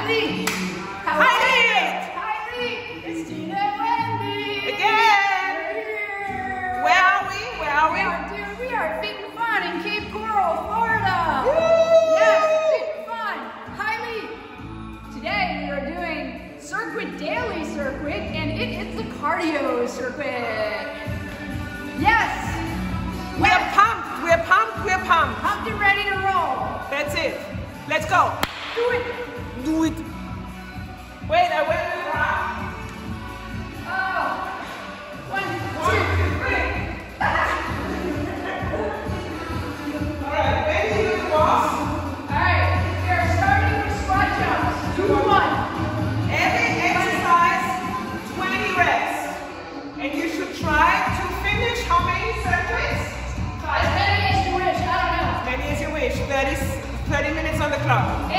Kylie. How Kylie. are you? Kylie. It's Tina and Wendy. Again. We're here. Where are we? Where are We oh, we? are, we are Fit and Fun in Cape Coral, Florida. Woo! Yes, Fit and Fun. Today we are doing Circuit Daily Circuit, and it is the cardio circuit. Yes. We are pumped. We are pumped. We are pumped. Pumped and ready to roll. That's it. Let's go. Do it. Do it. Wait, I went to Oh. One, One, two. two, three. All right, Wendy, you boss. All right, we are starting with squat jumps. Do one. Every exercise, 20 reps. And you should try to finish how many circuits? As many as you wish. I don't know. As many as you wish. 30, 30 minutes on the clock.